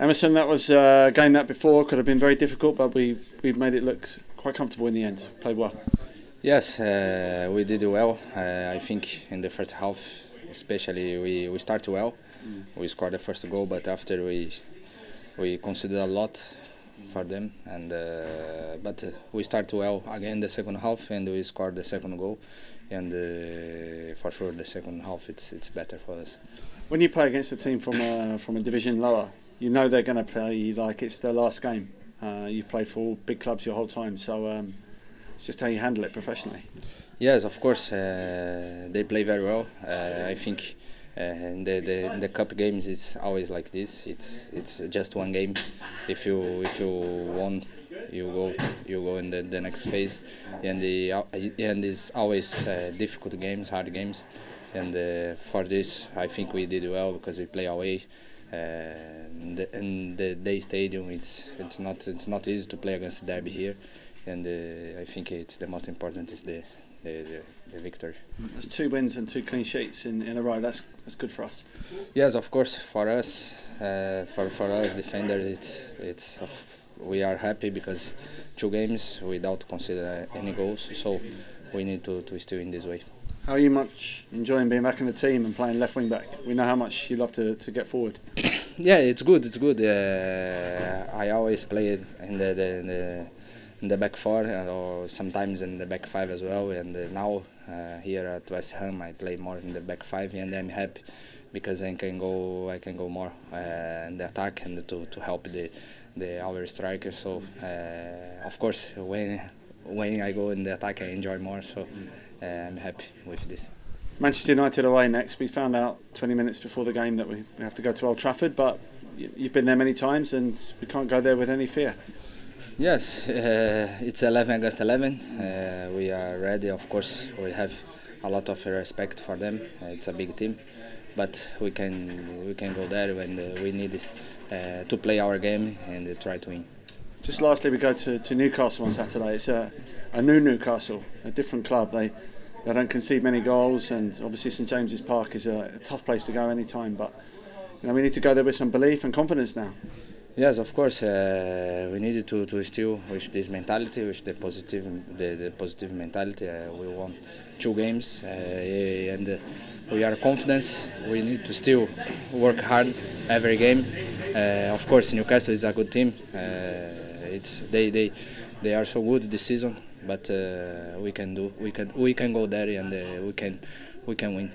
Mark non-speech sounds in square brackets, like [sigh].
Emerson, that was uh, a game that before could have been very difficult, but we we made it look quite comfortable in the end. Played well. Yes, uh, we did well. Uh, I think in the first half, especially, we, we started well. Mm. We scored the first goal, but after we we conceded a lot for them, and uh, but we started well again the second half, and we scored the second goal, and uh, for sure the second half it's it's better for us. When you play against a team from a, from a division lower, you know they're going to play like it's their last game. Uh, you've played for big clubs your whole time, so um, it's just how you handle it professionally. Yes, of course, uh, they play very well. Uh, I think uh, in the, the the cup games it's always like this. It's it's just one game. If you if you won, you go you go in the, the next phase, and the and it's always uh, difficult games, hard games, and uh, for this I think we did well because we play away. Uh, in the, day stadium, it's it's not it's not easy to play against Derby here, and uh, I think it's the most important is the the, the, the, victory. That's two wins and two clean sheets in, in a row. That's that's good for us. Yes, of course. For us, uh, for for us defenders, it's it's we are happy because two games without consider any goals. So we need to to still in this way. How are you much enjoying being back in the team and playing left wing back? We know how much you love to, to get forward. [coughs] yeah, it's good. It's good. Uh, I always play in the, the, the, in the back four uh, or sometimes in the back five as well. And uh, now uh, here at West Ham, I play more in the back five, and I'm happy because I can go I can go more uh, in the attack and to, to help the the our strikers. So uh, of course when when I go in the attack, I enjoy more. So. Uh, I'm happy with this. Manchester United away next. We found out 20 minutes before the game that we, we have to go to Old Trafford, but you've been there many times and we can't go there with any fear. Yes, uh, it's 11 against 11. Uh, we are ready, of course. We have a lot of respect for them. Uh, it's a big team, but we can we can go there when uh, we need uh, to play our game and try to win. Just lastly, we go to, to Newcastle on Saturday. It's a, a new Newcastle, a different club. They they don't concede many goals, and obviously St James's Park is a, a tough place to go any time. But you know, we need to go there with some belief and confidence now. Yes, of course, uh, we needed to, to still with this mentality, with the positive the, the positive mentality. Uh, we won two games, uh, and uh, we are confident. We need to still work hard every game. Uh, of course, Newcastle is a good team. It's they they they are so good this season but uh, we can do we can we can go there and uh, we can we can win